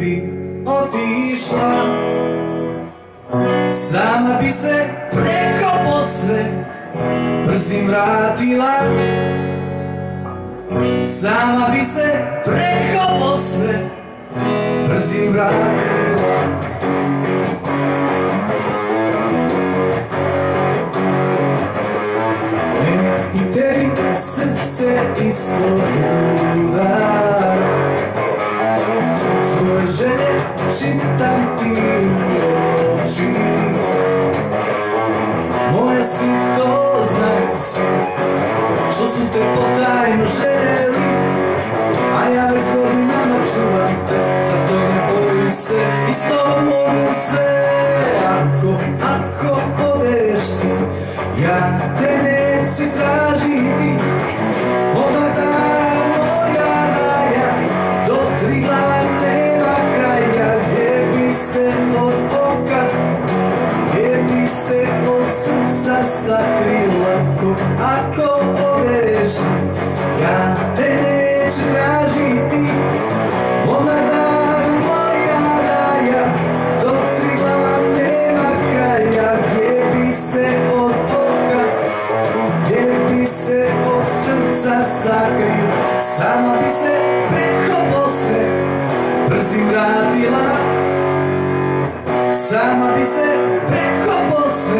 bi otišla. Sama bi se preko Bosne brzim vratila. Sama bi se preko Bosne brzim vratila. I tebi srce isto udara Svoje želje čitam ti u oči Moje si to znaj Što su te potajno željeli A ja već godinama čuvam. Te Zato ne bojim se I s tobom mogu sve Ako, ako odeš ti Ja te neću tražiti sakrila Ko ako odeš Ja te neću tražiti. Onda da moja raja Do tri glava nema kraja. Gdje bi se od oka Gdje bi se od srca sakrila Sama bi se preko Bosne Brzim vratila. Sama bi se preko Bosne